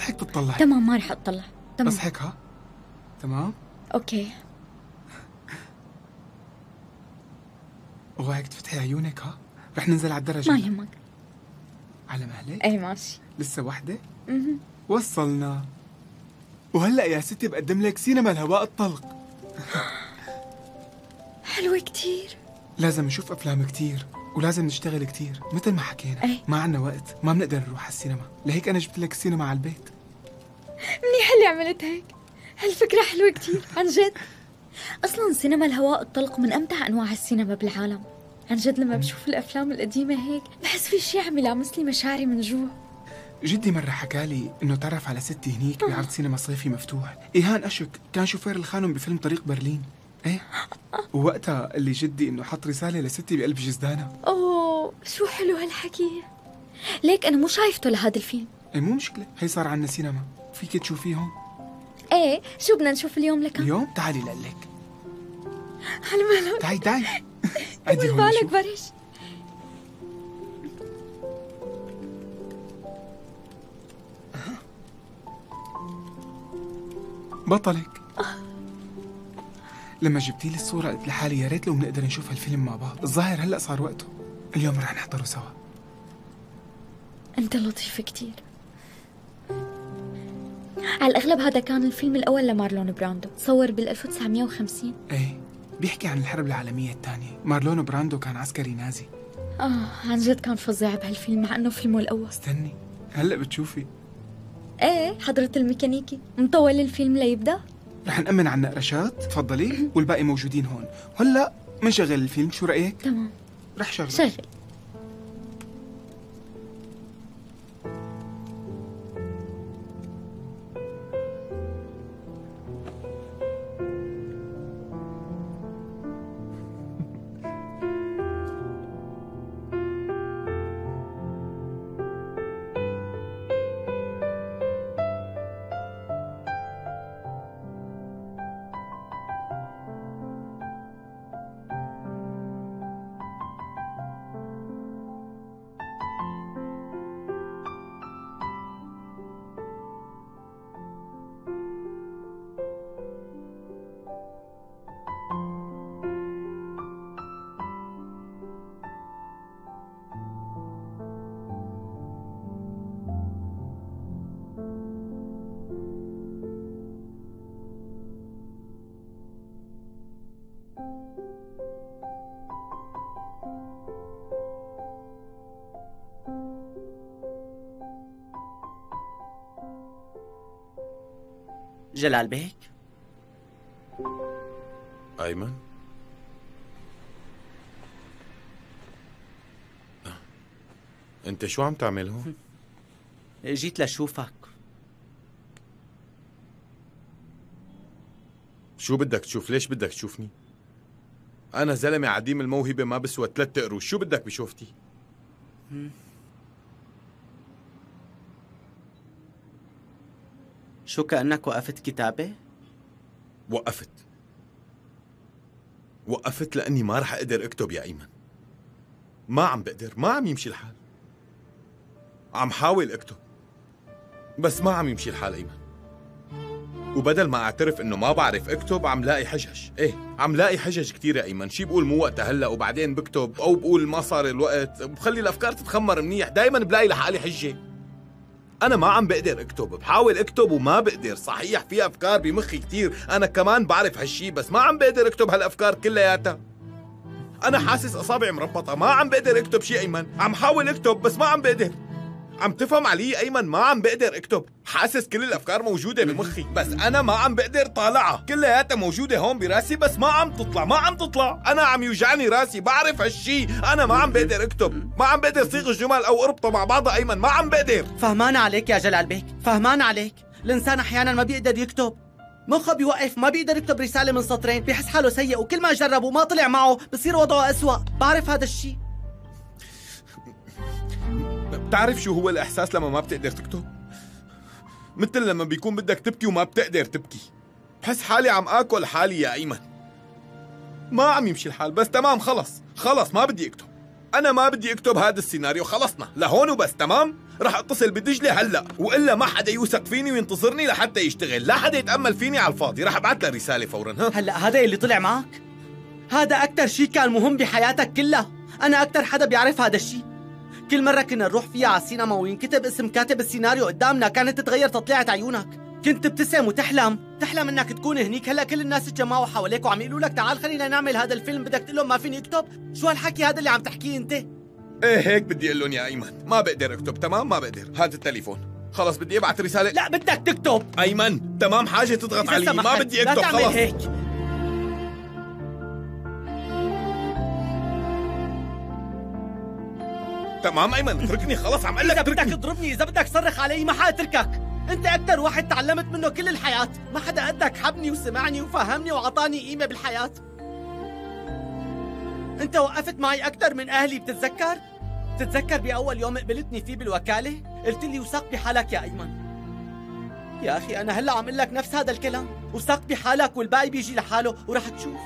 هيك تطلع تمام ما رح أطلع. تمام. هيك ها؟ تمام. okay. وهيك تفتحي عيونك ها؟ رح ننزل على الدرجة. ما يهمك. على مهلك اي ماشي. لسه وحدة مهم. وصلنا. وهلأ يا ستي بقدم لك سينما الهواء الطلق. حلوة كتير. لازم نشوف أفلام كتير. ولازم نشتغل كتير مثل ما حكينا. أي. ما عنا وقت ما بنقدر نروح على السينما. لهيك أنا جبت لك السينما على البيت. منيح اللي عملت هيك. هالفكرة حلوة كتير عن جد. أصلا سينما الهواء الطلق من أمتع أنواع السينما بالعالم. عن جد لما بشوف الأفلام القديمة هيك بحس في شي عم يلامس لي مشاعري من جوا. جدي مرة حكالي إنه تعرف على ستي هنيك بعرض سينما صيفي مفتوح. إيهان أشك كان شوفير الخانم بفيلم طريق برلين. إيه؟ ووقتها اللي جدي إنه حط رسالة لستي بقلب جزدانها أوه شو حلو هالحكي. ليك أنا مو شايفته لهذا الفيلم. إيه مو مشكلة. هي صار عنا سينما. فيك تشوفيهم إيه شو بدنا نشوف اليوم لك؟ اليوم؟ تعالي لقلك على مالك تعي تعي. عدي هون بالك. برش بطلك. لما جبتي لي الصورة قلت لحالي يا ريت لو بنقدر نشوف هالفيلم مع بعض. الظاهر هلأ صار وقته. اليوم رح نحضره سوا. أنت لطيف كتير. على الأغلب هذا كان الفيلم الأول لمارلون براندو. صور بال 1950 إيه بيحكي عن الحرب العالمية الثانية. مارلون براندو كان عسكري نازي. آه عن جد كان فظيع بهالفيلم مع إنه فيلمه الأول. استني هلأ بتشوفي. إيه حضرة الميكانيكي. مطول الفيلم ليبدأ؟ رح نأمن على النقرشات تفضلي. والباقي موجودين هون. وهلا منشغل الفيلم. شو رأيك؟ تمام. رح شغل شغل جلال بيك أيمن أنت شو عم تعمل هون؟ جيت لشوفك شو بدك تشوف؟ ليش بدك تشوفني؟ أنا زلمة عديم الموهبة ما بسوى ثلاث قروش، شو بدك بشوفتي؟ شو كأنك وقفت كتابة؟ وقفت. وقفت لأني ما رح أقدر أكتب يا أيمن. ما عم بقدر ما عم يمشي الحال. عم حاول أكتب بس ما عم يمشي الحال أيمن. وبدل ما أعترف إنه ما بعرف أكتب عم لاقي حجج. إيه عم لاقي حجج كتير يا أيمن. شي بقول مو وقتها هلأ وبعدين بكتب أو بقول ما صار الوقت. بخلي الأفكار تتخمر منيح. دايما بلاقي لحالي حجة. أنا ما عم بقدر أكتب بحاول أكتب وما بقدر. صحيح في أفكار بمخي كتير. أنا كمان بعرف هالشي بس ما عم بقدر أكتب هالأفكار كلياتها. أنا حاسس أصابعي مربطة. ما عم بقدر أكتب شي أيمن. عم حاول أكتب بس ما عم بقدر. عم تفهم علي أيمن؟ ما عم بقدر أكتب. حاسس كل الأفكار موجودة بمخي بس أنا ما عم بقدر طالعها. كلياتها موجودة هون براسي بس ما عم تطلع ما عم تطلع. أنا عم يوجعني راسي بعرف هالشي. أنا ما عم بقدر أكتب. ما عم بقدر صيغ الجمل أو أربطها مع بعضها أيمن. ما عم بقدر. فهمان عليك يا جلال بيك. فهمان عليك. الإنسان أحيانا ما بيقدر يكتب. مخه بيوقف ما بيقدر يكتب رسالة من سطرين. بيحس حاله سيء وكل ما جرب وما طلع معه بصير وضعه أسوأ. بعرف هذا الشيء بتعرف شو هو الإحساس لما ما بتقدر تكتب؟ مثل لما بيكون بدك تبكي وما بتقدر تبكي. بحس حالي عم آكل حالي يا أيمن ما عم يمشي الحال بس تمام خلص. خلص ما بدي أكتب. أنا ما بدي أكتب هذا السيناريو خلصنا. لهون وبس تمام؟ رح اتصل بدجلة هلأ. وإلا ما حدا يوثق فيني وينتظرني لحتى يشتغل. لا حدا يتأمل فيني على الفاضي. رح أبعث له رسالة فورا ها؟ هلأ هذا اللي طلع معك؟ هذا أكثر شيء كان مهم بحياتك كلها. أنا أكثر حدا بيعرف هذا الشيء كل مرة كنا نروح فيها على السينما وينكتب اسم كاتب السيناريو قدامنا كانت تتغير تطليعة عيونك. كنت تبتسم وتحلم. تحلم إنك تكون هنيك. هلا كل الناس تجمعوا حواليك وعم يقولوا لك تعال خلينا نعمل هذا الفيلم بدك تقول لهم ما فيني اكتب؟ شو هالحكي هذا اللي عم تحكيه أنت؟ إيه هيك بدي أقول لهم يا أيمن. ما بقدر أكتب. تمام؟ ما بقدر. هات التليفون. خلص بدي أبعث رسالة. لا بدك تكتب. أيمن تمام؟ حاجة تضغط علي. ما بدي لا أكتب تعمل خلص. هيك. تمام أيمن اتركني خلص عم أقول لك إذا بدك تضربني إذا بدك تصرخ علي ما حأتركك. أنت أكثر واحد تعلمت منه كل الحياة. ما حدا قدك حبني وسمعني وفهمني وعطاني قيمة بالحياة. أنت وقفت معي أكثر من أهلي بتتذكر؟ بتتذكر بأول يوم قبلتني فيه بالوكالة؟ قلت لي وثق بحالك يا أيمن. يا أخي أنا هلأ عم أقول لك نفس هذا الكلام. وثق بحالك والباقي بيجي لحاله ورح تشوف.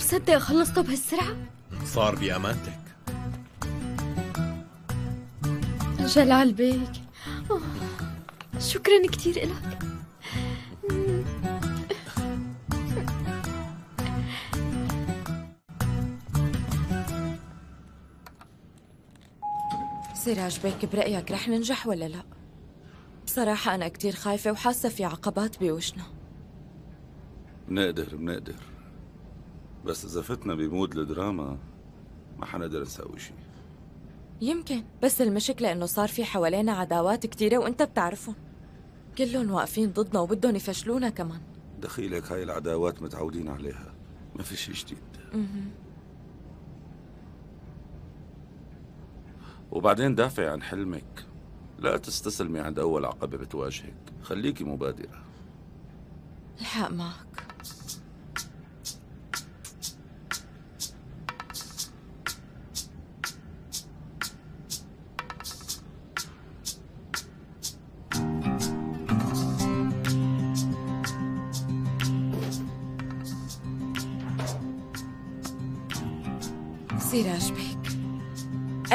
بصدق خلصته بهالسرعة؟ صار بأمانتك. جلال بيك. أوه، شكرا كثير إلك. سراج بيك برأيك رح ننجح ولا لا؟ بصراحة أنا كتير خايفة وحاسة في عقبات بوشنا بنقدر بنقدر. بس إذا فتنا بمود الدراما ما حنقدر نسوي شيء يمكن بس المشكلة إنه صار في حوالينا عداوات كتيرة وأنت بتعرفهم. كلهم واقفين ضدنا وبدهم يفشلونا كمان. دخيلك هاي العداوات متعودين عليها. ما في شيء جديد. وبعدين دافعي عن حلمك. لا تستسلمي عند أول عقبة بتواجهك. خليكي مبادرة. الحق معك.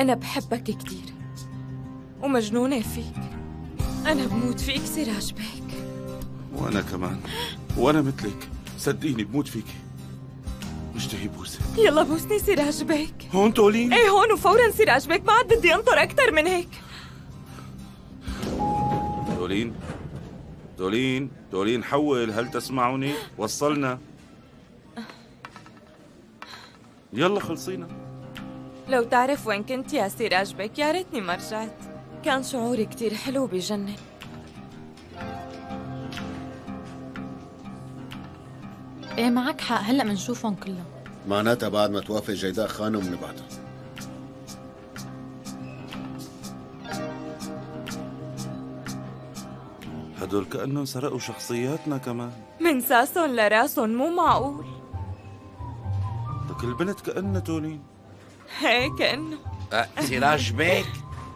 أنا بحبك كتير. ومجنونة فيك. أنا بموت فيك سراج بيك. وأنا كمان. وأنا مثلك. صدقيني بموت فيكي مشتهي بوسة. يلا بوسني سراج بيك. هون تولين إيه هون وفورا سراج بيك. ما عاد بدي أنطر أكثر من هيك. تولين تولين تولين حول. هل تسمعوني؟ وصلنا. يلا خلصينا. لو تعرف وين كنت يا سراج بيك يا ريتني ما رجعت. كان شعوري كتير حلو بجنن. إيه معك حق. هلأ منشوفهم كلهم. معناتها بعد ما توافق جيداء خانم بنبعتها هدول كأنهم سرقوا شخصياتنا كمان. من ساسهم لرأسهم مو معقول. لك البنت كأنها تولين هيك كأنه أه سراج بيك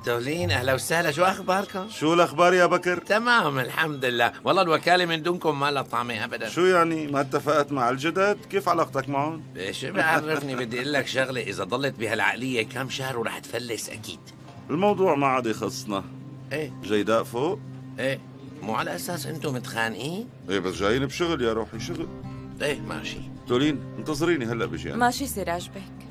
تولين أهلا وسهلا شو أخباركم؟ شو الأخبار يا بكر؟ تمام الحمد لله والله الوكالة من دونكم ما لها طعمة ابدا شو يعني ما اتفقت مع الجدد؟ كيف علاقتك معهم؟ شو بعرفني بدي أقول لك شغلة إذا ضلت بهالعقلية كم شهر ورح تفلس أكيد الموضوع ما عاد يخصنا إيه جيداء فوق؟ إيه مو على أساس أنتم متخانقين؟ إيه بس جايين بشغل يا روحي شغل إيه ماشي تولين انتظريني هلأ بجي أنا. ماشي سراج بيك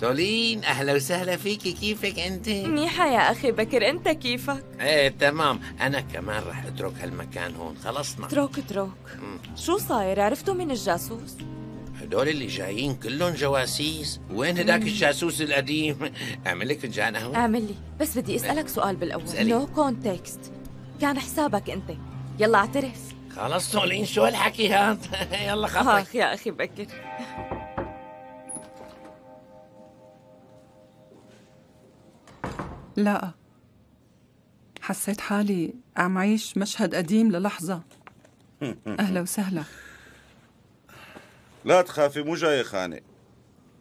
تولين أهلا وسهلا فيكي كيفك أنت؟ منيحة يا أخي بكر أنت كيفك؟ إيه تمام. أنا كمان رح أترك هالمكان هون خلصنا. تروك مم. شو صاير؟ عرفتوا مين الجاسوس؟ هدول اللي جايين كلهم جواسيس. وين هداك الجاسوس القديم؟ أعمل لك فنجان قهوة. اعمل لي. بس بدي أسألك سؤال بالأول. اسألي. No Context كان حسابك أنت. يلا اعترف. خلص تولين شو هالحكي هاد؟ يلا خطك آخ يا أخي بكر. لا. حسيت حالي عم عيش مشهد قديم للحظة. أهلا وسهلا. لا تخافي مو جاي خانق.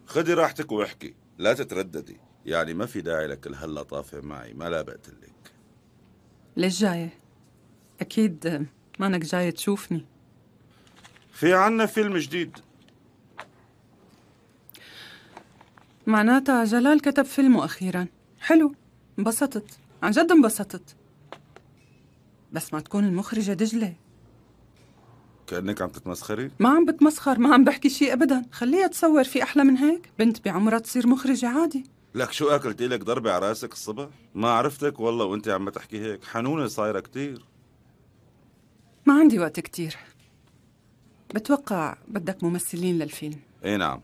خدي راحتك واحكي. لا تترددي. يعني ما في داعي لك هلا طافة معي. ما لا بقتلك ليش جاية؟ أكيد مانك جاية تشوفني. في عنا فيلم جديد. معناتها جلال كتب فيلمه أخيرا. حلو. انبسطت. عن جد انبسطت. بس ما تكون المخرجة دجلة. كأنك عم تتمسخري؟ ما عم بتمسخر ما عم بحكي شيء أبدا. خليها تصور في أحلى من هيك. بنت بعمرها تصير مخرجة عادي. لك شو اكلت لك ضربة على رأسك الصبح؟ ما عرفتك والله وأنت عم تحكي هيك. حنونة صايرة كتير. ما عندي وقت كتير. بتوقع بدك ممثلين للفيلم. إي نعم.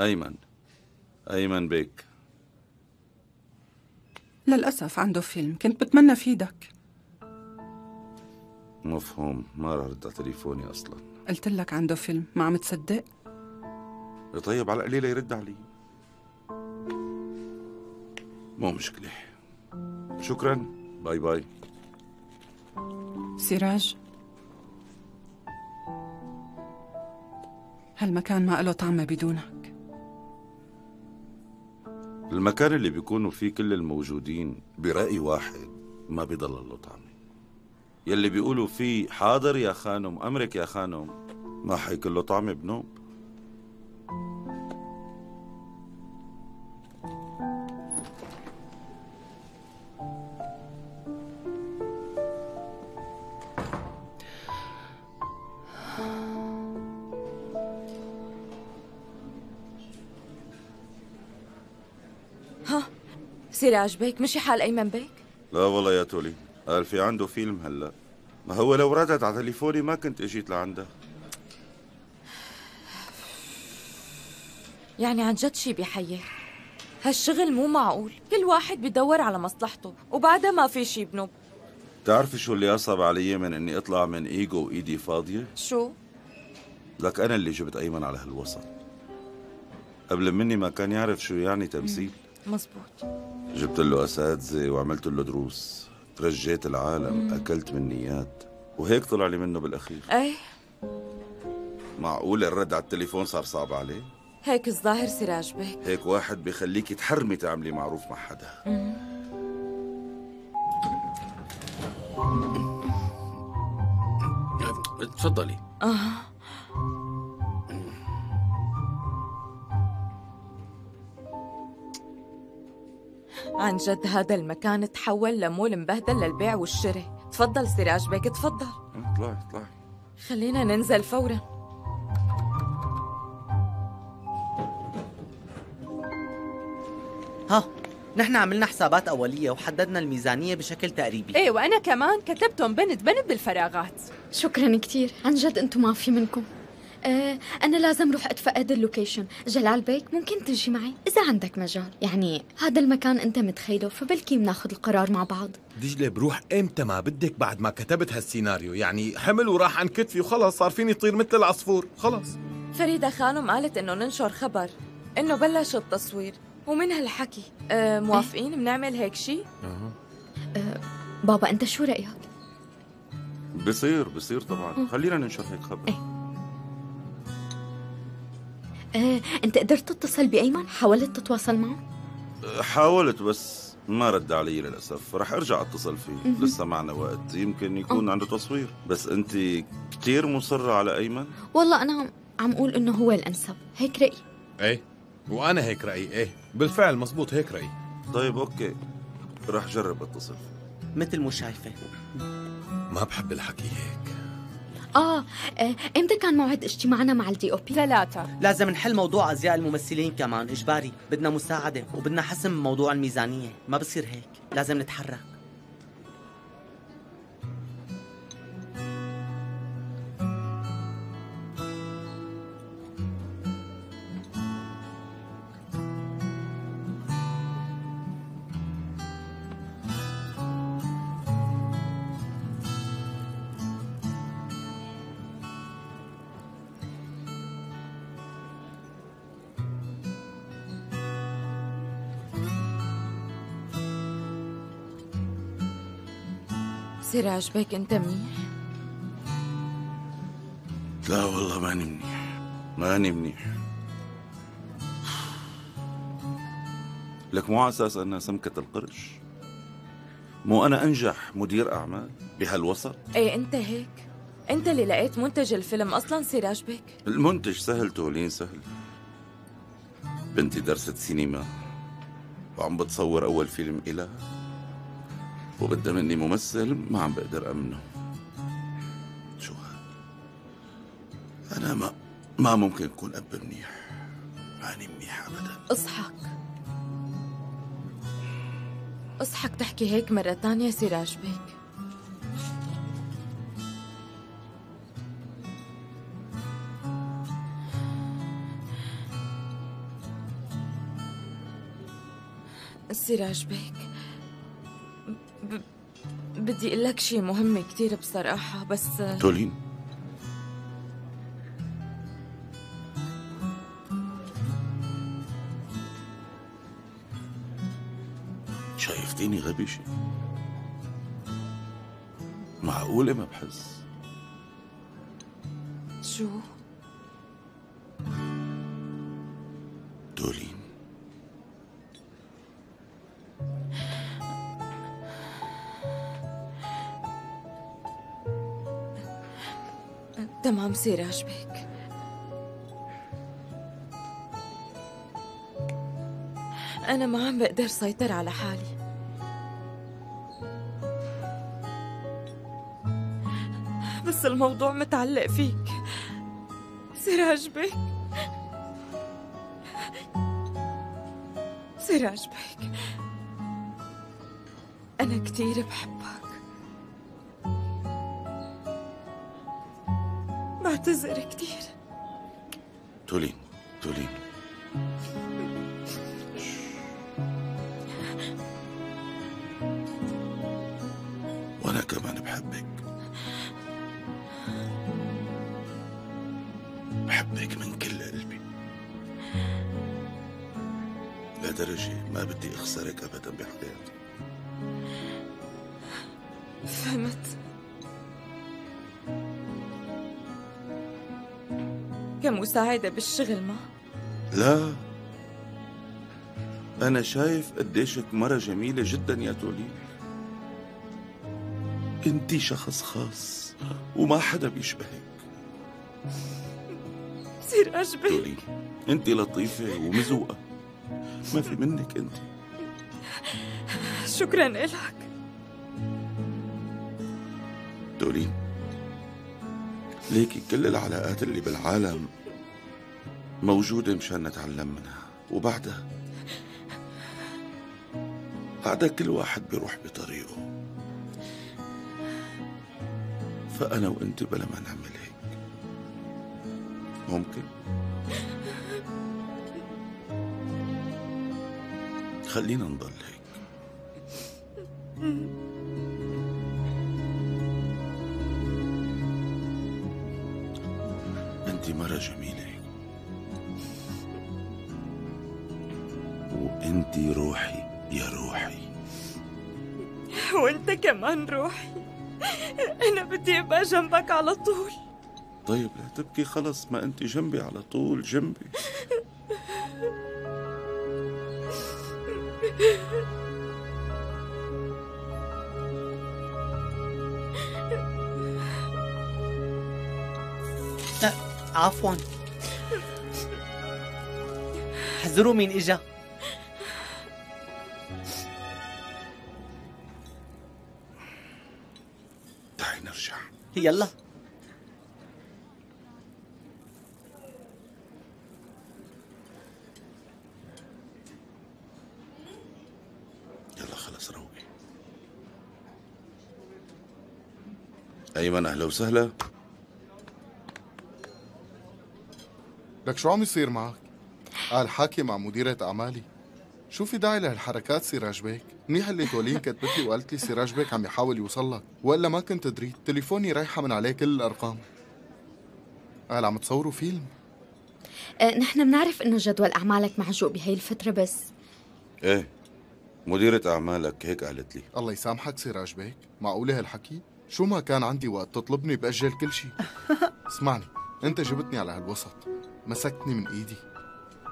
أيمن. أيمن بيك. للأسف عنده فيلم كنت بتمنى فيدك. مفهوم ما رح رد على تليفوني أصلا. قلت لك عنده فيلم ما عم تصدق؟ طيب على القليلة يرد علي. مو مشكلة. شكرا. bye bye. سراج. هالمكان ما له طعمة بدونك. المكان اللي بيكونوا فيه كل الموجودين برأي واحد ما بيضل له طعمة. يلي بيقولوا فيه حاضر يا خانم أمرك يا خانم ما حيكون له طعمة بنوب سراج بيك مشي حال أيمن بيك؟ لا والله يا تولي قال في عنده فيلم هلا. ما هو لو ردت على تليفوني ما كنت اجيت لعنده. يعني عن جد شي بحيه هالشغل مو معقول. كل واحد بدور على مصلحته وبعدها ما في شي بنوب. بتعرفي شو اللي أصعب علي من إني أطلع من إيجو وإيدي فاضية؟ شو؟ لك أنا اللي جبت أيمن على هالوسط. قبل مني ما كان يعرف شو يعني تمثيل. مزبوط جبت له أساتذة وعملت له دروس. ترجيت العالم أكلت من نيات. وهيك طلع لي منه بالأخير. إيه. معقول الرد على التليفون صار صعب عليه؟ هيك الظاهر سراج بيك هيك واحد بخليكي تحرمي تعملي معروف مع حدا. تفضلي. عن جد هذا المكان تحول لمول مبهدل للبيع والشراء. تفضل سراج بيك تفضل. طلعي طلعي خلينا ننزل فورا. ها نحن عملنا حسابات أولية وحددنا الميزانية بشكل تقريبي. إيه وأنا كمان كتبتهم بند بند بالفراغات شكرا كثير عن جد أنتم ما في منكم. آه أنا لازم روح أتفقد ال location. جلال بيك ممكن تجي معي؟ إذا عندك مجال. يعني هذا المكان أنت متخيله فبلكي بناخذ القرار مع بعض. دجلة بروح إمتى ما بدك بعد ما كتبت هالسيناريو؟ يعني حمل وراح عن كتفي وخلص صار فيني طير مثل العصفور. خلص. فريدة خانم قالت إنه ننشر خبر إنه بلش التصوير. ومن هالحكي أه موافقين بنعمل هيك شيء؟ آه بابا أنت شو رأيك؟ بصير بصير طبعا. خلينا ننشر هيك خبر. آه، أنت قدرت تتصل بأيمن؟ حاولت تتواصل معه؟ حاولت بس ما رد علي للأسف. رح أرجع أتصل فيه. لسه معنا وقت. يمكن يكون عنده تصوير. بس أنت كثير مصرة على أيمن؟ والله أنا عم- أقول إنه هو الأنسب. هيك رأيي. إيه؟ وأنا هيك رأيي. إيه؟ بالفعل مزبوط هيك رأيي. طيب okay. رح جرب أتصل فيه. مثل مو شايفة. ما بحب الحكي هيك. آه, آه إمتى كان موعد اجتماعنا مع ال DOP؟ ثلاثة. لازم نحل موضوع أزياء الممثلين كمان إجباري. بدنا مساعدة وبدنا حسم موضوع الميزانية. ما بصير هيك. لازم نتحرك. سراج بيك أنت منيح؟ لا والله ماني منيح. ماني منيح. لك مو على أساس أنها سمكة القرش؟ مو أنا أنجح مدير أعمال بهالوسط؟ إيه أنت هيك. أنت اللي لقيت منتج الفيلم أصلا سراج بيك المنتج سهل تولين سهل. بنتي درست سينما وعم بتصور أول فيلم إلها. وبدها مني ممثل ما عم بقدر أمنه. شو أنا ما ما ممكن أكون أب منيح. ماني منيح ابدا. اصحك اصحك تحكي هيك مرة تانية سراج بيك سراج بيك. بدي أقول لك شيء مهم كثير بصراحة بس تولين شايفتيني غبي شي؟ معقولة ما بحس. شو؟ تولين سراج بيك أنا ما عم بقدر سيطر على حالي. بس الموضوع متعلق فيك. سراج بيك سراج بيك أنا كتير بحبك. بعتذر كتير. تولين تولين. وأنا كمان بحبك. بحبك من كل قلبي. لدرجة ما بدي أخسرك ابدا بحياتي. فهمت. كمساعدة بالشغل ما؟ لا. أنا شايف قديشك مرة جميلة جدا يا تولين أنت شخص خاص وما حدا بيشبهك. سراج بيك تولين أنت لطيفة ومزوقة. ما في منك أنت. شكرا لك ليكي كل العلاقات اللي بالعالم موجودة مشان نتعلم منها. وبعدها؟ بعدها كل واحد بيروح بطريقه. فأنا وأنت بلا ما نعمل هيك. ممكن؟ خلينا نضل هيك. انت مرة جميلة. وانت روحي يا روحي. وانت كمان روحي. أنا بدي أبقى جنبك على طول. طيب لا تبكي خلص ما انت جنبي على طول جنبي. عفوا. حذروا مين إجا. تعي نرجع. يلا. يلا خلص روقي. أيمن أهلا وسهلا. لك شو عم يصير معك؟ قال حاكي مع مديرة أعمالي. شو في داعي لهالحركات سراج بيك؟ منيح اللي تولين كتبت لي وقالت لي سراج بيك عم يحاول يوصل لك. وإلا ما كنت تدري. تليفوني رايحة من عليه كل الأرقام. قال عم تصوروا فيلم. أه نحن بنعرف إنه جدول أعمالك معجوق بهي الفترة بس. إيه مديرة أعمالك هيك قالت لي الله يسامحك سراج بيك. معقولة هالحكي؟ شو ما كان عندي وقت تطلبني بأجل كل شيء اسمعني أنت جبتني على هالوسط. مسكتني من إيدي.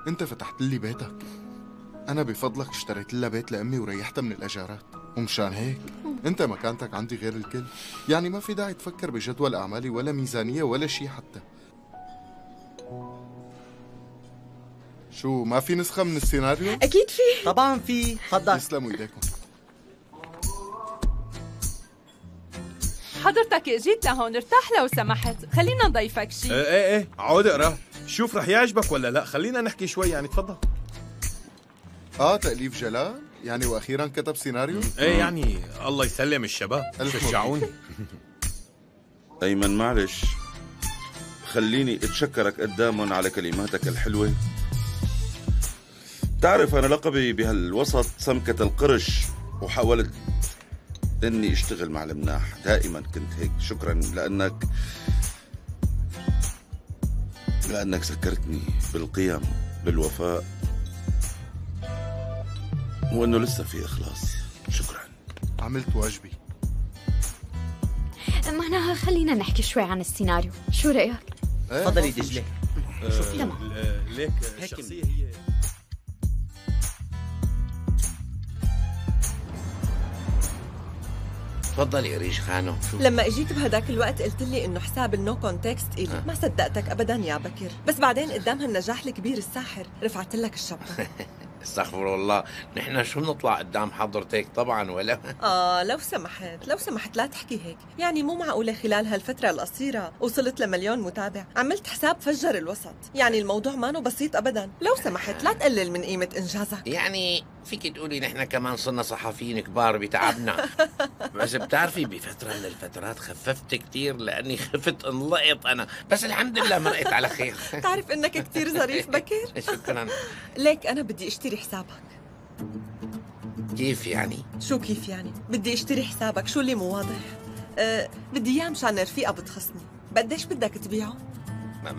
أنت فتحت لي بيتك. أنا بفضلك اشتريت لها بيت لأمي وريحتها من الاجارات ومشان هيك أنت مكانتك عندي غير الكل. يعني ما في داعي تفكر بجدول أعمالي ولا ميزانية ولا شيء حتى. شو ما في نسخة من السيناريو؟ أكيد في. طبعا في. تفضل. يسلموا إيديكم. حضرتك إجيت لهون ارتاح لو سمحت. خلينا نضيفك شيء إيه إيه إيه. عود اقرأ. شوف رح يعجبك ولا لا. خلينا نحكي شوي يعني تفضل. آه تأليف جلال. يعني وأخيرا كتب سيناريو. إيه يعني الله يسلم الشباب. شجعوني. أيمن معلش. خليني أتشكرك قدامهم على كلماتك الحلوة. تعرف أنا لقبي بهالوسط سمكة القرش وحاولت إني أشتغل مع المناح. دائما كنت هيك. شكرا لأنك لانك ذكرتني بالقيم بالوفاء وإنه لسه في إخلاص. شكرا. عملت واجبي. معناها خلينا نحكي شوي عن السيناريو. شو رأيك؟ إيه، تفضلي ما في دجلة. آه، تمام. ل- ليك الشخصية هي تفضل يا ريش خانو. شو؟ لما اجيت بهداك الوقت قلت لي إنه حساب ال No Context إلي. ما صدقتك ابدا يا بكر بس بعدين قدام هالنجاح الكبير الساحر. رفعت لك الشبقة. استغفر الله. نحن شو بنطلع قدام حضرتك؟ طبعا ولا. آه لو سمحت لو سمحت لا تحكي هيك. يعني مو معقولة خلال هالفترة القصيرة وصلت لمليون متابع عملت حساب فجر الوسط. يعني الموضوع ما بسيط ابدا. لو سمحت لا تقلل من قيمة إنجازك. يعني فيك تقولي نحن كمان صرنا صحفيين كبار بتعبنا. بس بتعرفي بفترة من الفترات خففت كتير لأني خفت انلقط أنا. بس الحمد لله مرقت على خير. تعرف إنك كتير ظريف بكر شكرا. ليك أنا بدي أشتري حسابك. كيف يعني؟ شو كيف يعني؟ بدي أشتري حسابك. شو اللي مو واضح؟ أه بدي إياه مشان رفيقة بتخصني. قديش بدك تبيعه؟ ما,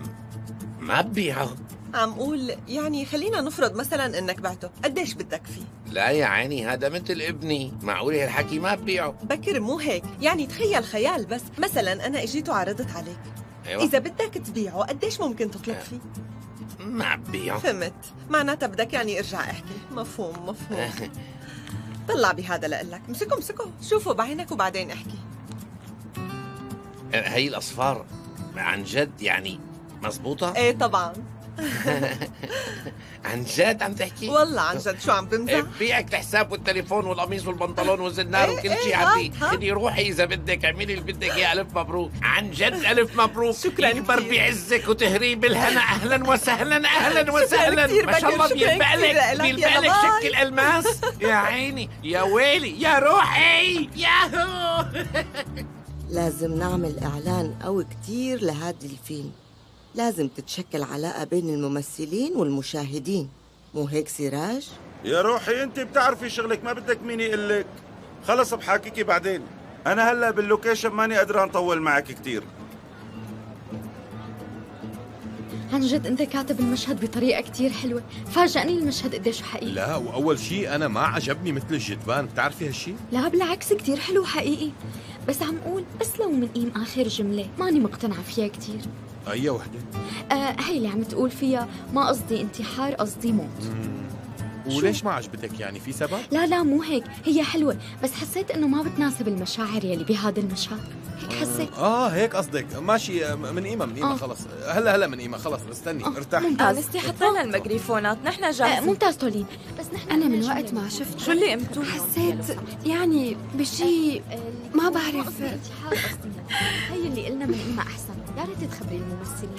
ما ببيعه. عم قول يعني خلينا نفرض مثلا إنك بعته. قديش بدك فيه؟ لا يا عيني هذا مثل ابني. معقول هالحكي ما ببيعه؟ بكر مو هيك. يعني تخيل خيال بس. مثلا أنا اجيت وعرضت عليك. أيوة. إذا بدك تبيعه قديش ممكن تطلب فيه؟ ببيعه فهمت. معناتها بدك يعني ارجع احكي. مفهوم مفهوم. طلع بهذا لقلك امسكه امسكه شوفه بعينك وبعدين احكي. هي الأصفار عن جد يعني مزبوطة؟ إيه طبعا. عن جد عم تحكي؟ والله عن جد شو عم تمزح؟ بيعك الحساب والتليفون والقميص والبنطلون والزنار إيه، وكل إيه، شيء عندي. خدي روحي إذا بدك اعملي اللي بدك إياه ألف مبروك عن جد ألف مبروك شكراً يكبر. بعزك وتهري بالهنا أهلا وسهلا أهلا وسهلا ما شاء الله بكر، شكراً بيلبق كتير لك لك. بيلبق يلا لك باي. شكل الماس يا عيني يا ويلي يا روحي ياهو لازم نعمل إعلان قوي كتير لهذا الفيلم لازم تتشكل علاقة بين الممثلين والمشاهدين مو هيك سراج؟ يا روحي أنت بتعرفي شغلك ما بدك مين يقول لك. خلص بحاكيكي بعدين. أنا هلأ باللوكيشن ماني قادران اطول معك كثير عن جد أنت كاتب المشهد بطريقة كتير حلوة. فاجأني المشهد قديش حقيقي. لا وأول شيء أنا ما عجبني مثل الجدبان بتعرفي هالشيء لا بالعكس كتير حلو حقيقي. بس عم قول بس لو منقيم آخر جملة ماني مقتنعة فيها كتير. أي وحدة؟ آه هي اللي عم تقول فيها ما قصدي انتحار قصدي موت. وليش ما عجبتك يعني؟ في سبب؟ لا لا مو هيك هي حلوة بس حسيت إنه ما بتناسب المشاعر يلي بهذا المشهد هيك حسيت؟ آه هيك قصدك. ماشي من قيمة من قيمة آه. خلص. هلا هلا من قيمة. خلص استني ارتاح. ممتاز. انستي حطينا الميكروفونات. نحن آه جاهزين. ممتاز تولين بس نحن أنا من وقت ما شفت شو اللي قمتوا؟ حسيت يعني بشي ما بعرف. انتحار قصدي هي اللي قلنا من قيمة أحسن. يا ريت تخبري الممثلين.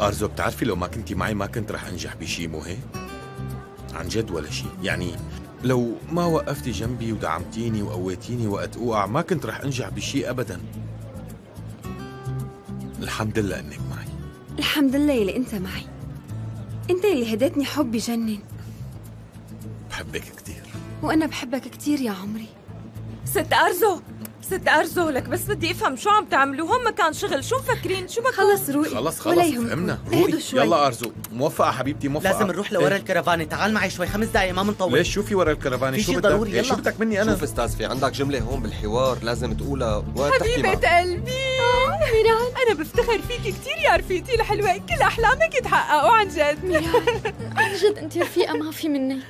أرزو بتعرفي لو ما كنتي معي ما كنت رح أنجح بشيء مو هيك؟ عن جد ولا شيء يعني لو ما وقفتي جنبي ودعمتيني وقويتيني وقت اوقع ما كنت رح انجح بشيء ابدا. الحمد لله إنك معي. الحمد لله اللي أنت معي. أنت اللي هديتني حب بجنن بحبك كثير وأنا بحبك كتير يا عمري. ست أرزو! ست ارزو لك بس بدي أفهم شو عم تعملوا؟ هم مكان شغل شو مفكرين؟ شو بكون خلص روقي خلص خلص. فهمنا. روقي. يلا أرزو. موفقة حبيبتي موفقة. لازم نروح لورا إيه؟ الكرفانة. تعال معي شوي خمس دقايق ما منطول ليش؟ شو في ورا الكرفانة؟ في شو بدك؟ ضروري، إيه، شو. بدك مني أنا؟ شوف أستاذ في عندك جملة هون بالحوار لازم تقولها. وقت حبيبة قلبي. ميران. أنا بفتخر فيكي كتير يا رفيقتي الحلوة كل أحلامك تحققوا عن جد. ميران. عن جد أنت رفيقة ما في منك.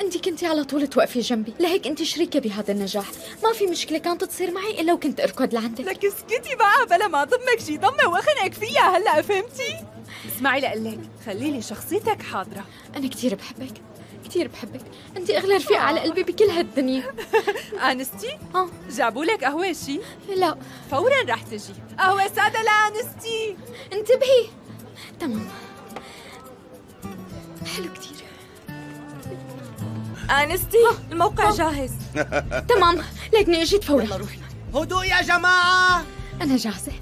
انت كنتي على طول توقفي جنبي. لهيك انت شريكة بهذا النجاح. ما في مشكلة كانت تصير معي إلا وكنت أركض لعندك. لك اسكتي بقى بلا ما ضمك شي ضمة وخنقك فيها هلأ فهمتي؟ اسمعي لقلك خلي لي شخصيتك حاضرة. أنا كثير بحبك كثير بحبك. انت اغلى رفيقة على قلبي بكل هالدنيا. أنستي؟ آه. جابوا لك قهوة شي؟ لا. فورا رح تجي. قهوة سادة لأنستي. انتبهي. تمام. حلو كثير آنستي؟ الموقع جاهز. تمام لكني اجيت فورا. يلا روحي هدوء يا جماعة. أنا جاهزة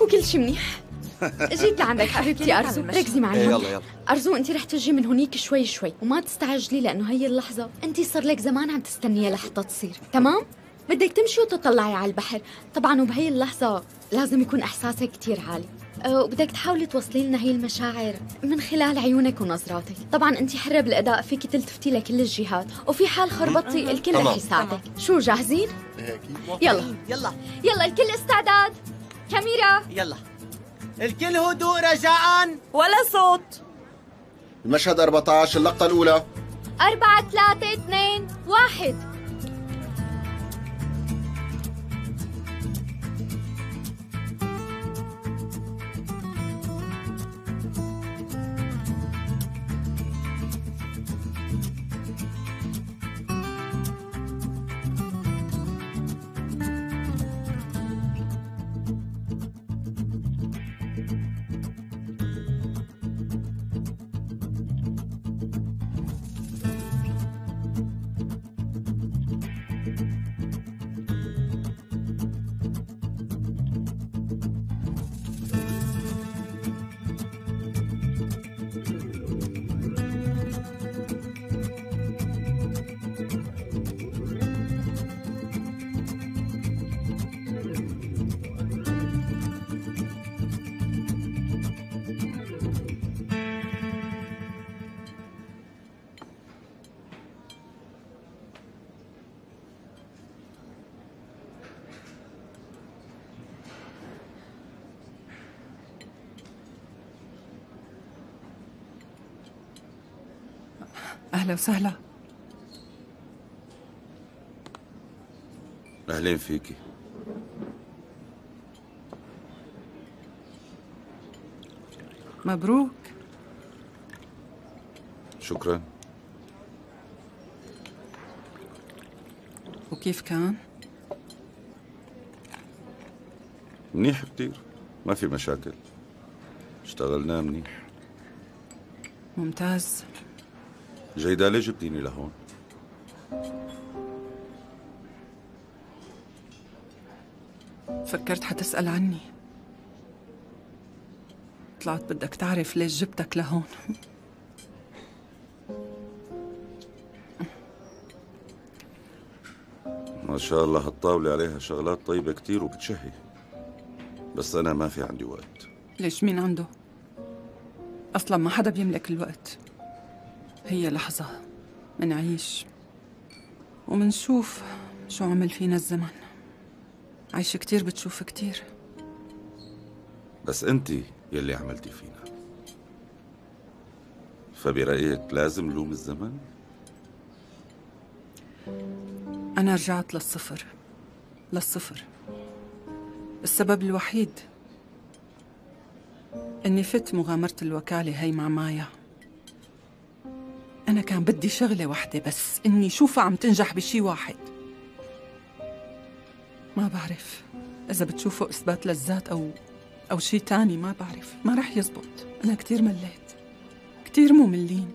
وكل شي منيح. جيت لعندك حبيبتي أرزو. ركزي معي. هون. يلا يلا. أرزو انت رح تجي من هونيك شوي شوي وما تستعجلي لأنه هي اللحظة. انت صار لك زمان عم تستنيها لحتى تصير. تمام؟ بدك تمشي وتطلعي على البحر. طبعا وبهي اللحظة لازم يكون إحساسك كتير عالي. وبدك تحاولي توصلي لنا هي المشاعر من خلال عيونك ونظراتك. طبعا انت حرة بالأداء فيك تلتفتي لكل الجهات. وفي حال خربطتي الكل رح. يساعدك شو جاهزين؟ يلا. يلا. يلا الكل استعداد. كاميرا. يلا. الكل هدوء رجاء. ولا صوت. المشهد 14 اللقطة الأولى. أربعة ثلاثة اثنين واحد. أهلا وسهلا. أهلين فيكي. مبروك. شكرا. وكيف كان؟ منيح كتير. ما في مشاكل. اشتغلنا منيح. ممتاز. جيدا ليه جبتيني لهون؟ فكرت حتسأل عني. طلعت بدك تعرف ليش جبتك لهون. ما شاء الله هالطاولة عليها شغلات طيبة كتير وبتشهي. بس أنا ما في عندي وقت. ليش مين عنده؟ أصلا ما حدا بيملك الوقت. هي لحظة منعيش ومنشوف شو عمل فينا الزمن عايشة كتير بتشوف كتير. بس أنت يلي عملتي فينا. فبرأيك لازم لوم الزمن؟ أنا رجعت للصفر للصفر. السبب الوحيد إني فت مغامرة الوكالة هي مع مايا. أنا كان بدي شغلة واحدة بس إني شوفها عم تنجح بشي واحد. ما بعرف إذا بتشوفوا إثبات للذات أو أو شي تاني ما بعرف. ما رح يزبط. أنا كتير مليت. كتير مملين.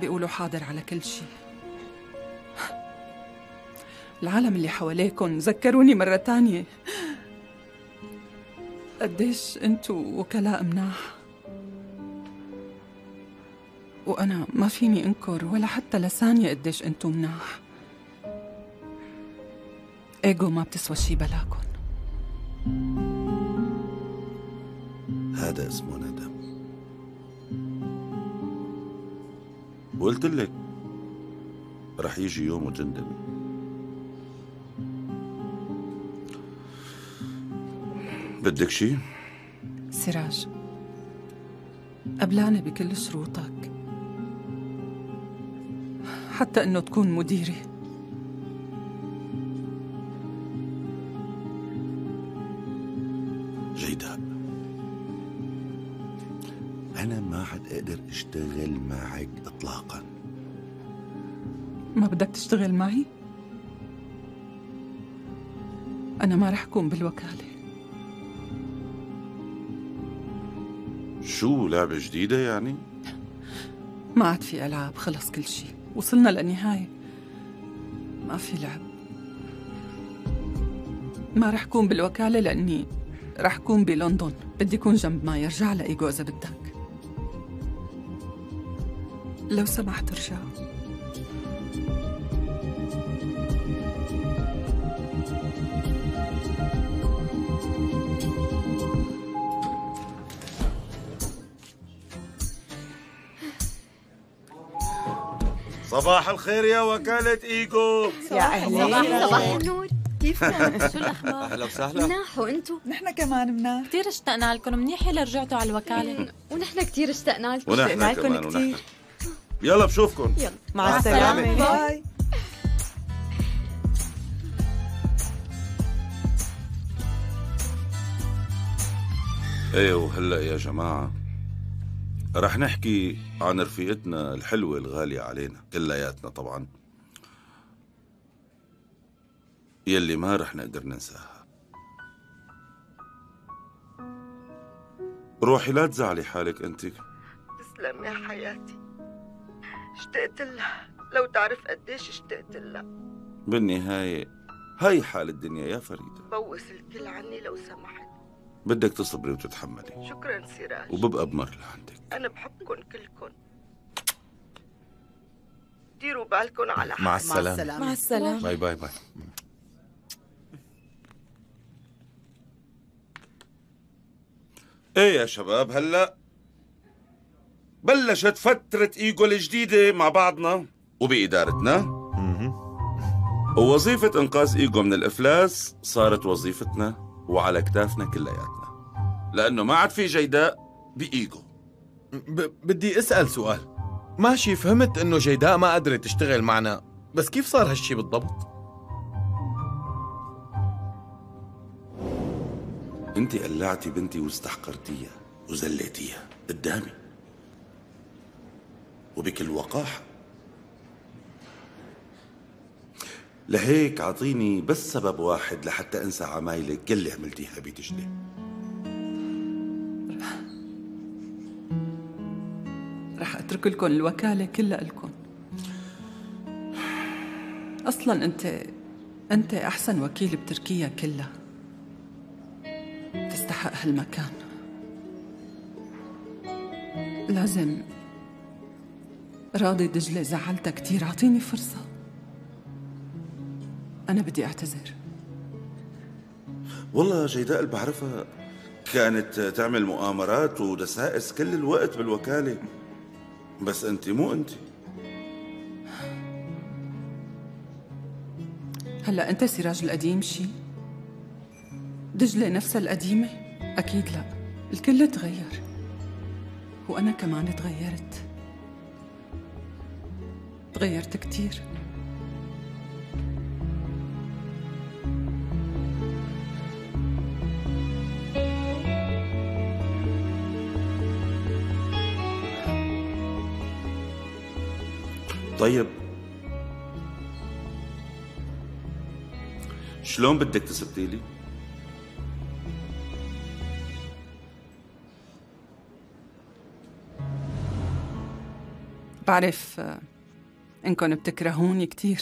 بيقولوا حاضر على كل شي. العالم اللي حواليكم ذكروني مرة تانية. قديش أنتو وكلاء مناح. وأنا ما فيني أنكر ولا حتى لثانية قديش انتو مناح. إيجو ما بتسوى شي بلاكن. هذا اسمه ندم. وقلت لك رح يجي يوم وتندمي بدك شي؟ سراج قبلانة بكل شروطك. حتى إنه تكون مديري. جيداء أنا ما عاد أقدر أشتغل معك إطلاقا. ما بدك تشتغل معي؟ أنا ما رح أكون بالوكالة. شو لعبة جديدة يعني؟ ما عاد في ألعاب خلص كل شي وصلنا للنهاية. ما في لعب. ما رح كون بالوكالة لأني رح كون بلندن. بدي كون جنب ما يرجع لإيجو إذا بدك. لو سمحت أرجع. صباح الخير يا وكالة إيجو. يا أهلين. صباح النور. كيفكم؟ شو الأخبار؟ أهلا وسهلا. مناح وأنتو؟ نحن كمان مناح. كثير اشتقنا لكم. منيح اللي رجعتوا على الوكالة. ونحن كثير اشتقنا لكم. ونحن كمان ونحن. يلا بشوفكم. يلا. مع السلامة. باي. إيه وهلا يا جماعة. رح نحكي عن رفيقتنا الحلوة الغالية علينا كلياتنا طبعا. يلي ما رح نقدر ننساها. روحي لا تزعلي حالك أنت. تسلم يا حياتي. اشتقت لها. لو تعرف قديش اشتقت لها. بالنهاية هاي حال الدنيا يا فريدة. بوس الكل عني لو سمحت. بدك تصبري وتتحملي. شكرا سراج. وببقى بمر لعندك. أنا بحبكم كلكم ديروا بالكم على مع حالكم. السلامة. مع السلامة. bye bye bye. إيه يا شباب هلأ بلشت فترة إيجو الجديدة مع بعضنا. وبإدارتنا. ووظيفة إنقاذ إيجو من الإفلاس صارت وظيفتنا. وعلى كتافنا كلياتنا. لأنه ما عاد في جيداء بإيجو. ب- بدي أسأل سؤال. ماشي فهمت إنه جيداء ما قدرت تشتغل معنا بس كيف صار هالشي بالضبط؟ أنت قلعتي بنتي واستحقرتيها وزليتيها قدامي. وبكل وقاحة لهيك عطيني بس سبب واحد لحتى انسى عمايلك. يلي عملتيها بدجلة رح اترك لكم الوكالة كلها لكم. أصلا انت انت احسن وكيل بتركيا كلها. تستحق هالمكان. لازم راضي دجلة زعلتها كتير. اعطيني فرصة. أنا بدي أعتذر. والله جيداء اللي بعرفها كانت تعمل مؤامرات ودسائس كل الوقت بالوكالة. بس أنت مو أنت. هلأ أنت سراج القديم شي؟ دجلة نفسها القديمة؟ أكيد لأ. الكل تغير. وأنا كمان تغيرت. تغيرت كتير. طيب. شلون بدك تثبتي لي؟ بعرف آه، إنكم بتكرهوني كتير.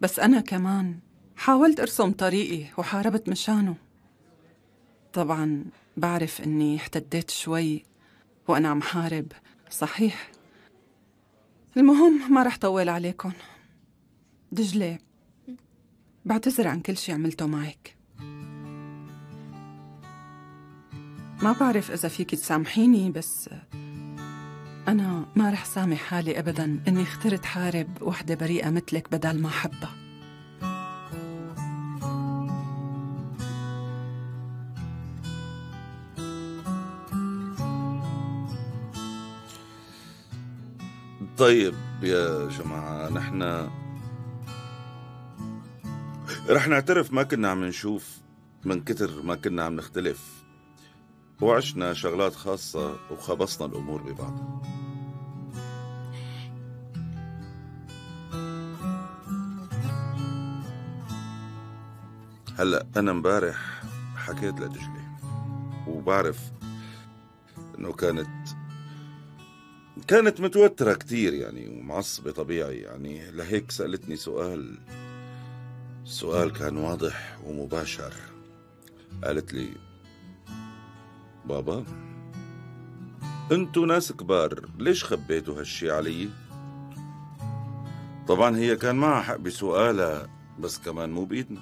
بس أنا كمان حاولت أرسم طريقي وحاربت مشانه. طبعا بعرف إني احتديت شوي وأنا عم حارب. صحيح. المهم ما رح طول عليكم. دجلة بعتذر عن كل شي عملته معك. ما بعرف إذا فيك تسامحيني بس أنا ما رح سامح حالي أبدا إني اخترت حارب وحدة بريئة مثلك بدل ما حبها طيب يا جماعة نحن رح نعترف ما كنا عم نشوف من كتر ما كنا عم نختلف. وعشنا شغلات خاصة وخبصنا الأمور ببعض. هلأ أنا امبارح حكيت لدجلة وبعرف إنه كانت كانت متوترة كتير يعني ومعصبة طبيعي يعني لهيك سألتني سؤال السؤال كان واضح ومباشر قالت لي بابا انتو ناس كبار ليش خبيتوا هالشي علي؟ طبعا هي كان معها حق بسؤالها بس كمان مو بإيدنا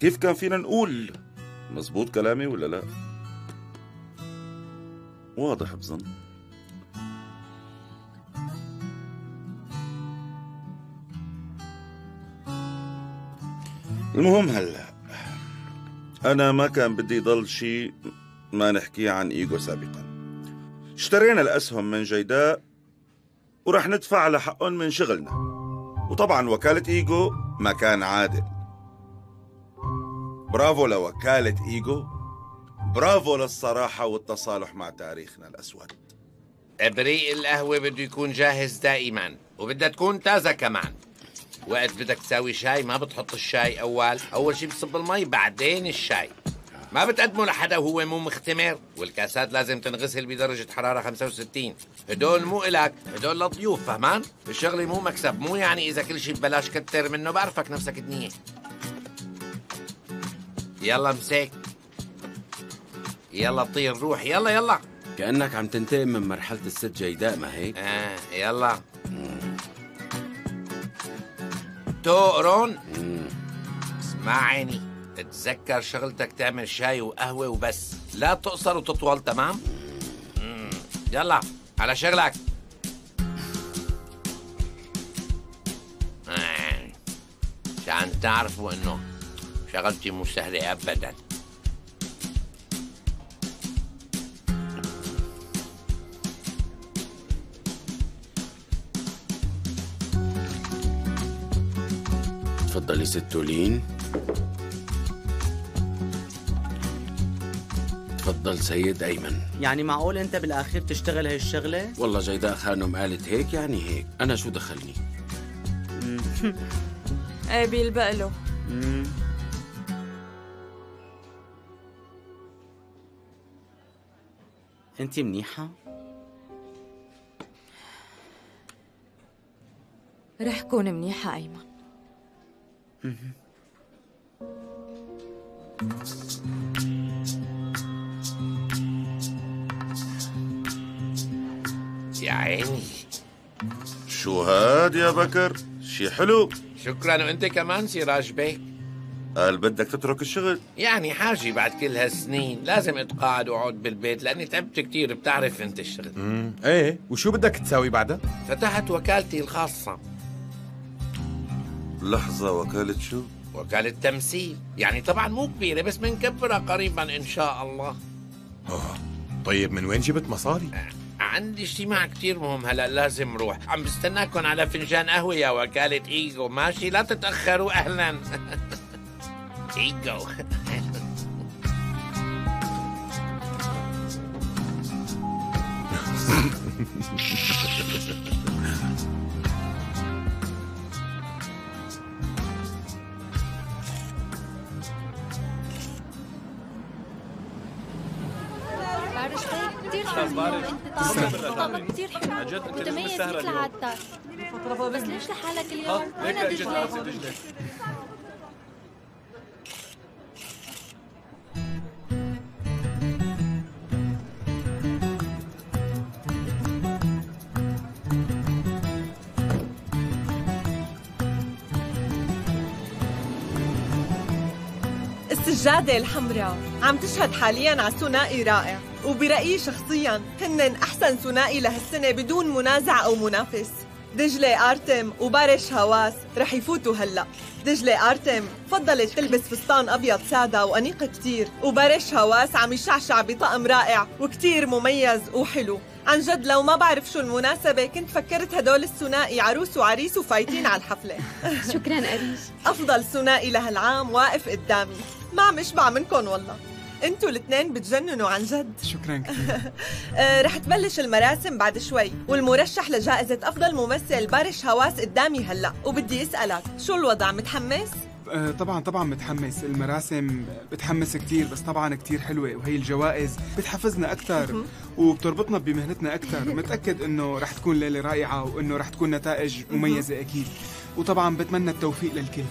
كيف كان فينا نقول مزبوط كلامي ولا لا؟ واضح بظن. المهم هلا أنا ما كان بدي يضل شيء ما نحكيه عن إيجو سابقا. اشترينا الأسهم من جيداء ورح ندفع على حقهم من شغلنا. وطبعا وكالة إيجو مكان عادل. برافو لوكالة إيجو برافو للصراحة والتصالح مع تاريخنا الأسود. أبريق القهوة بده يكون جاهز دائما وبدها تكون تازة كمان. وقت بدك تساوي شاي ما بتحط الشاي أول. أول شي بتصب المي بعدين الشاي. ما بتقدمه لحدا وهو مو مختمر. والكاسات لازم تنغسل بدرجة حرارة 65 هدول مو إلك هدول للضيوف فهمان؟ الشغلة مو مكسب مو يعني إذا كل شي ببلاش كتر منه بعرفك نفسك دنيا يلا مسك يلا طير روح يلا يلا كأنك عم تنتقم من مرحلة الست جيداء ما هيك؟ آه يلا تقرن اسمع عيني تتذكر شغلتك تعمل شاي وقهوة وبس لا تقصر وتطول تمام مم. يلا على شغلك آه. عشان تعرفوا إنه شغلتي مو سهلة ابدا تفضلي ست لين تفضل سيد أيمن. يعني معقول أنت بالأخير تشتغل هاي الشغلة؟ والله جيداء خانم قالت هيك يعني هيك. أنا شو دخلني؟ إيه بيلبق له. انت منيحة؟ رح كون منيحة أيمن. يا عيني. شو هاد يا بكر؟ شي حلو؟ شكرا. وأنت كمان سراج بيك قال بدك تترك الشغل؟ يعني حاجي بعد كل هالسنين. لازم اتقاعد وأقعد بالبيت لأني تعبت كتير. بتعرف أنت الشغل. امم إيه. وشو بدك تساوي بعدها؟ فتحت وكالتي الخاصة. لحظة وكالة شو؟ وكالة تمثيل. يعني طبعا مو كبيرة بس بنكبرها قريبا إن شاء الله. أوه. طيب من وين جبت مصاري؟ عندي اجتماع كتير مهم هلأ لازم روح. عم بستناكم على فنجان قهوة يا وكالة إيجو. ماشي لا تتأخروا أهلا. إيجو. أستاذ بارش،. كثير حلو عن جد متميز مثل. عادتك بس ليش لحالك اليوم؟ اجت عروسة دجلة؟ دجلة السجادة الحمراء عم تشهد حاليا على ثنائي رائع وبرأيي شخصيا هن أحسن ثنائي لهالسنة بدون منازع أو منافس. دجلة آرتم وبارش هواس رح يفوتوا هلأ. دجلة آرتم فضلت تلبس فستان أبيض سادة وأنيق كتير وبارش هواس عم يشعشع بطقم رائع وكتير مميز وحلو. عن جد لو ما بعرف شو المناسبة كنت فكرت هدول الثنائي عروس وعريس وفايتين على الحفلة. شكرا أريج أفضل ثنائي لهالعام واقف قدامي. ما عم أشبع منكم والله. أنتوا الاثنين بتجننوا عن جد. شكرا كثير. آه رح تبلش المراسم بعد شوي والمرشح لجائزة أفضل ممثل بارش هواس قدامي هلأ وبدي أسألك شو الوضع متحمس؟ آه، طبعا طبعا متحمس. المراسم بتحمس كتير بس طبعا كتير حلوة وهي الجوائز بتحفزنا أكثر وبتربطنا بمهنتنا أكثر. متأكد إنه رح تكون ليلة رائعة وإنه رح تكون نتائج مميزة أكيد. وطبعا بتمنى التوفيق للكل.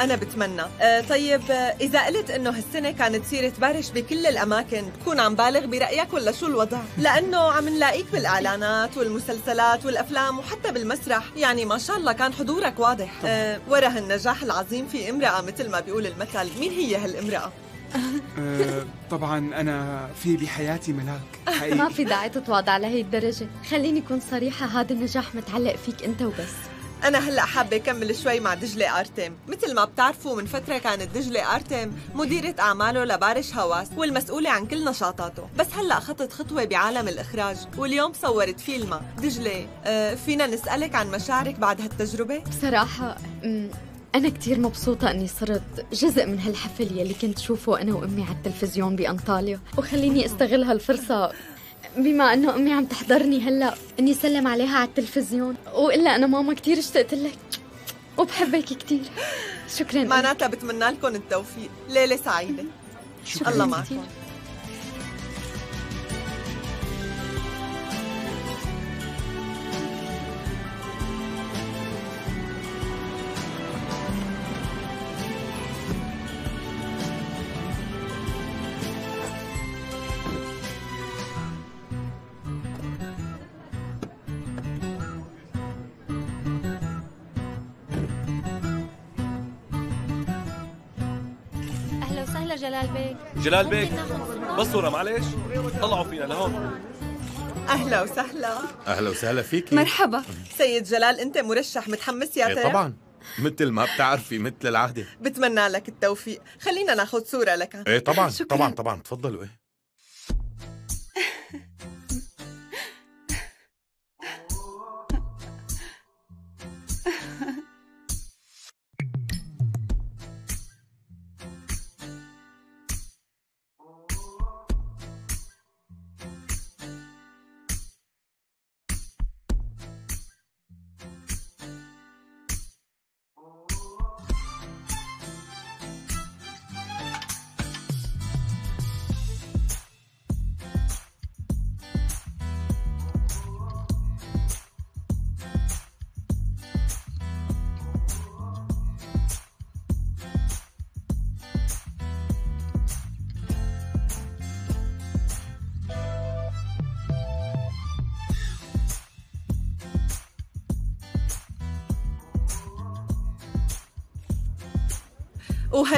أنا بتمنى. آه طيب آه إذا قلت إنه هالسنة كانت سيرة بارش بكل الأماكن بكون عم بالغ برأيك ولا شو الوضع؟ لأنه عم نلاقيك بالإعلانات والمسلسلات والأفلام وحتى بالمسرح. يعني ما شاء الله كان حضورك واضح. آه ورا هالنجاح العظيم في امرأة مثل ما بيقول المثل مين هي هالامرأة؟ آه، طبعا أنا في بحياتي ملاك حقيقي. ما في داعي تتواضع لهي الدرجة. خليني أكون صريحة هذا النجاح متعلق فيك أنت وبس. أنا هلأ حابة أكمل شوي مع دجلة آرتم مثل ما بتعرفوا من فترة كانت دجلة آرتم مديرة أعماله لبارش هواس والمسؤولة عن كل نشاطاته. بس هلأ خطت خطوة بعالم الإخراج واليوم صورت فيلمها. دجلة آه فينا نسألك عن مشاعرك بعد هالتجربة؟ بصراحة أنا كتير مبسوطة أني صرت جزء من هالحفل يلي كنت شوفه أنا وأمي على التلفزيون بأنطاليا. وخليني أستغل هالفرصة بما أنه أمي عم تحضرني هلأ أني سلم عليها على التلفزيون. وإلا أنا ماما كتير اشتقت لك. وبحبك كتير. شكرا. معناتها بتمنى لكم التوفيق. ليلة سعيدة. شكراً الله. معكم. جلال بيك؟ بس صورة معلش طلعوا فينا لهون. أهلا وسهلا. أهلا وسهلا فيك مرحبا. سيد جلال أنت مرشح متحمس يا إيه ترى؟ طبعا. مثل ما بتعرفي مثل العادة. بتمنى لك التوفيق. خلينا ناخد صورة لك. إيه طبعا شكراً. طبعا طبعا. تفضلوا إيه.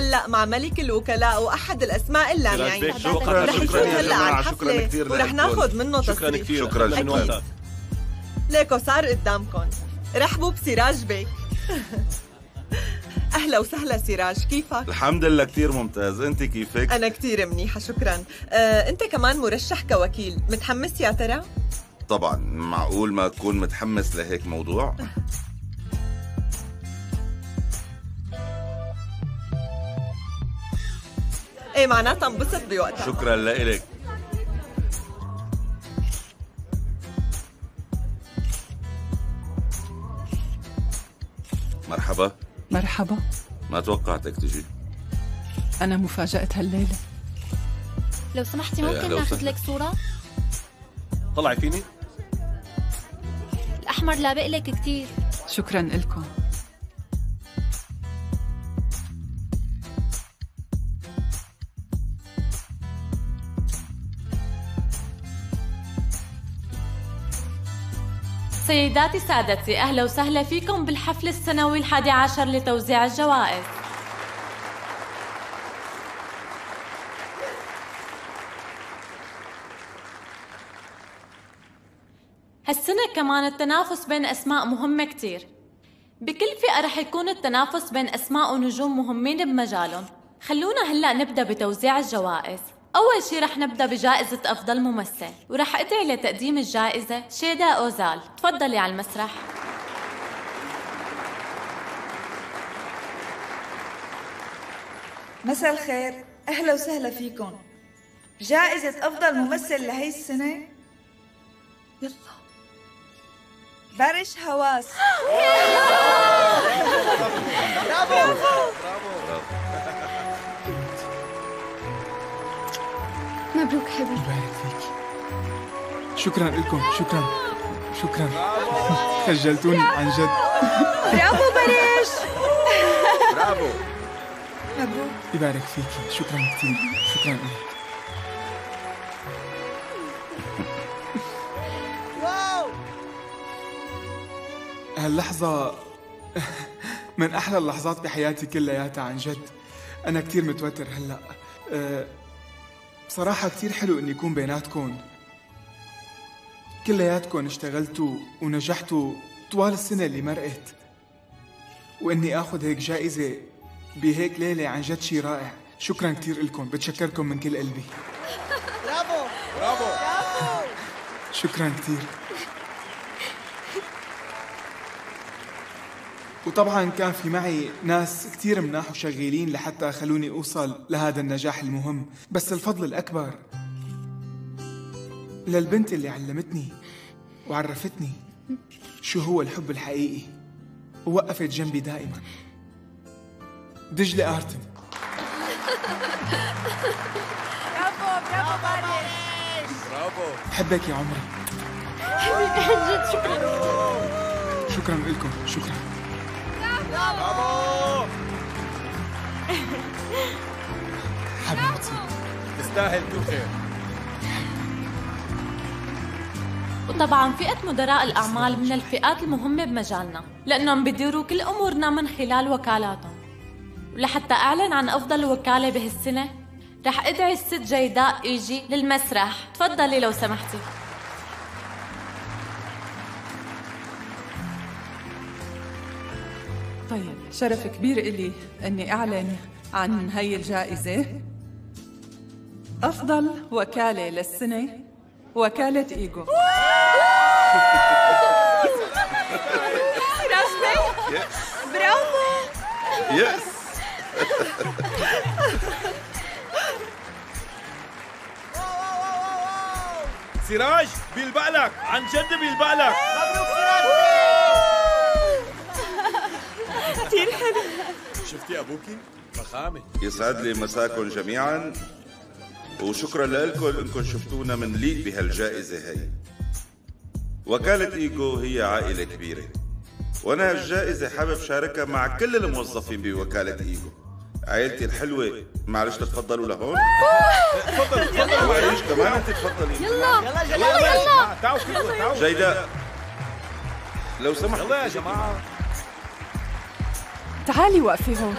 وهلا مع ملك الوكلاء وأحد الأسماء اللامعين. شكراً، رح شكراً يفوت يا هلا على الحفله كثير ورح. ناخذ منه شكراً تصريح كثير، شكراً، أكيد. شكراً. ليكو صار قدامكم. رحبوا بسراج بيك. أهلا وسهلا سراج. كيفك؟ الحمد لله كثير ممتاز. أنت كيفك؟ أنا كثير منيحة. شكرا. آه، أنت كمان مرشح كوكيل. متحمس يا ترى؟ طبعا. معقول ما تكون متحمس لهيك موضوع؟ معناتها انبسط بوقتها. شكرا لك مرحبا. مرحبا. ما توقعتك تجي؟ أنا مفاجأة هالليلة. لو سمحتي إيه، ممكن ناخذ. لك صورة؟ طلعي فيني. الأحمر لابق لك كثير شكرا لكم سيداتي سادتي أهلا وسهلا فيكم بالحفل السنوي الحادي عشر لتوزيع الجوائز. هالسنة كمان التنافس بين أسماء مهمة كتير. بكل فئة رح يكون التنافس بين أسماء ونجوم مهمين بمجالهم. خلونا هلأ نبدأ بتوزيع الجوائز. أول شي رح نبدأ بجائزة أفضل ممثل ورح أدعي لتقديم الجائزة شيدا أوزال. تفضلي على المسرح. مساء الخير. أهلا وسهلا فيكم. جائزة أفضل ممثل لهي السنة؟ يلا. بارش هواس. مبروك حبيبي. يبارك فيك. شكرا لكم شكرا شكرا. خجلتوني عن جد. برافو بارش برافو. مبروك يبارك فيكي شكرا كثير. شكرا لك. هاللحظة من أحلى اللحظات بحياتي كلياتها عن جد. أنا كتير متوتر هلأ. أه، بصراحة كتير حلو إني يكون بيناتكم كلياتكم اشتغلتوا ونجحتوا طوال السنة اللي مرقت. وإني آخذ هيك جائزة بهيك ليلة عن جد شي رائع. شكرا كتير لكم بتشكركم من كل قلبي. برافو برافو. شكرا كتير. وطبعا كان في معي ناس كتير مناح وشغيلين لحتى خلوني أوصل لهذا النجاح المهم. بس الفضل الأكبر للبنت اللي علمتني وعرفتني شو هو الحب الحقيقي. ووقفت جنبي دائما. دجلة آرتن. برافو برافو برافو بحبك يا عمري. حبيبي عن جد شكرا. شكرا لكم شكرا. برافو حبيبتي تستاهل كل خير وطبعا فئة مدراء الأعمال من الفئات المهمة بمجالنا لأنهم بيديروا كل أمورنا من خلال وكالاتهم. ولحتى أعلن عن أفضل وكالة بهالسنة رح أدعي الست جيداء إيجي للمسرح. تفضلي لو سمحتي. طيب شرف كبير إلي أني أعلن عن هاي الجائزة. أفضل وكالة للسنة وكالة إيجو. راسبي برافو يس سراج بيلبق لك عن جد بيلبق لك كثير حلو شفتي أبوكي؟ فخامه يسعد لي مساكم جميعا وشكرا لكم إنكم شفتونا منليق بهالجائزة هي. وكالة إيجو هي عائلة كبيرة. وأنا هالجائزة حابب شاركها مع كل الموظفين بوكالة إيجو. عائلتي الحلوة معلش تتفضلوا لهون. تفضلوا تفضلوا. معلش كمان أنت تفضلي. يلا. يلا يلا يلا. تعالوا تعالوا. جيداء لو سمحت. يلا يا جماعة. تعالي وقفي هون.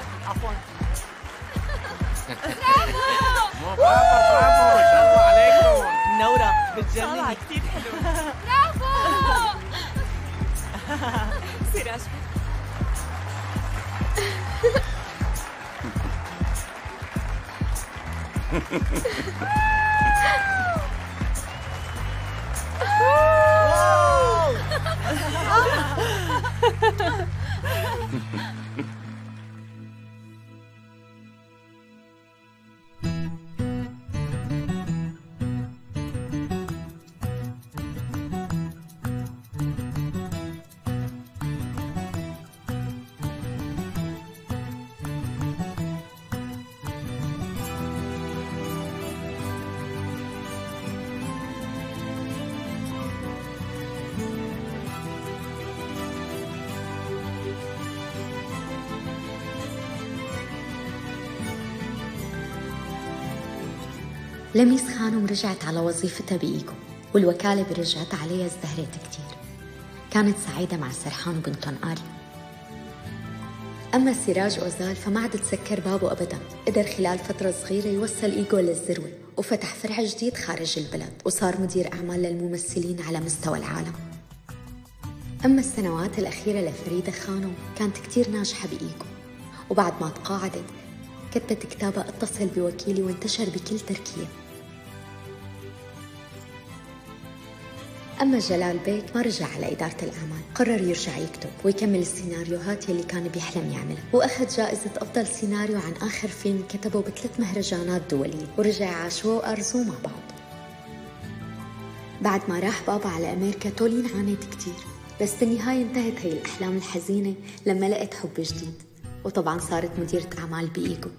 مو برافو برافو ما شاء الله عليكم نورة كثير حلو برافو. سراج لميس خانم رجعت على وظيفتها بإيجو والوكالة برجعت عليها ازدهرت كتير. كانت سعيدة مع سرحان وبنتهم آليا أما سراج أوزال فما عاد تسكر بابه أبدا. قدر خلال فترة صغيرة يوصل إيجو للذروة وفتح فرع جديد خارج البلد وصار مدير أعمال للممثلين على مستوى العالم. أما السنوات الأخيرة لفريدة خانم كانت كتير ناجحة بإيجو وبعد ما تقاعدت كتبت كتابها اتصل بوكيلي وانتشر بكل تركيا. أما جلال بيك ما رجع على إدارة الأعمال. قرر يرجع يكتب ويكمل السيناريوهات يلي كان بيحلم يعملها. وأخذ جائزة أفضل سيناريو عن آخر فيلم كتبه بثلاث مهرجانات دولية. ورجع عاشوا وأرزوا مع بعض. بعد ما راح بابا على أمريكا تولين عانيت كتير. بس بالنهاية انتهت هي الأحلام الحزينة لما لقيت حب جديد. وطبعا صارت مديرة أعمال بإيجو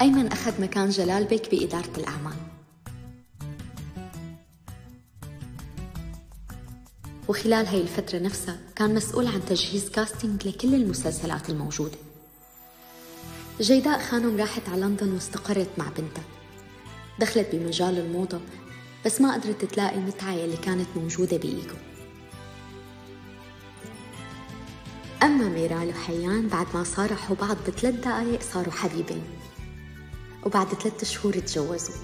أيمن أخذ مكان جلال بيك بإدارة الأعمال. وخلال هاي الفترة نفسها كان مسؤول عن تجهيز كاستنج لكل المسلسلات الموجودة. جيداء خانم راحت على لندن واستقرت مع بنتها. دخلت بمجال الموضة بس ما قدرت تلاقي المتعة اللي كانت موجودة بإيجو أما ميرال وحيان بعد ما صارحوا بعض بثلاث دقايق صاروا حبيبين وبعد ثلاثة شهور تجوزوا.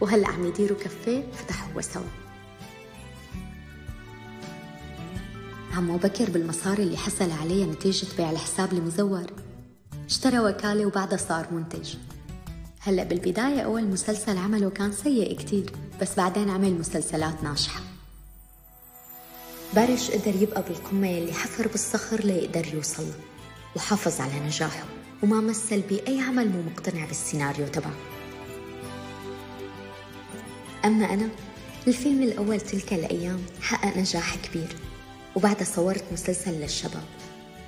وهلأ عم يديروا كافيه فتحوه سوا. عمو بكر بالمصاري اللي حصل عليها نتيجة بيع الحساب المزور. اشترى وكالة وبعدها صار منتج. هلأ بالبداية أول مسلسل عمله كان سيء كتير بس بعدين عمل مسلسلات ناجحة. بارش قدر يبقى بالقمة يلي حفر بالصخر ليقدر يوصل وحافظ على نجاحه وما مثل بأي عمل مو مقتنع بالسيناريو تبعه. أما أنا الفيلم الأول تلك الأيام حقق نجاح كبير. وبعدها صورت مسلسل للشباب.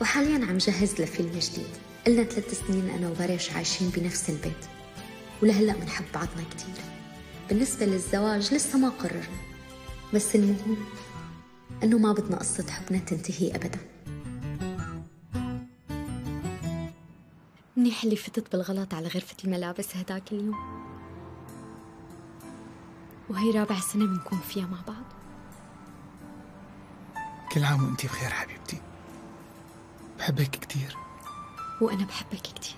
وحاليا عم جهز لفيلم جديد. قلنا ثلاث سنين أنا وبرش عايشين بنفس البيت. ولهلأ بنحب بعضنا كتير. بالنسبة للزواج لسه ما قررنا. بس المهم أنه ما بدنا قصة حبنا تنتهي أبدا. منيح اللي فتت بالغلط على غرفة الملابس هداك اليوم. وهي رابع سنة بنكون فيها مع بعض. كل عام وانتي بخير حبيبتي. بحبك كتير. وأنا بحبك كتير.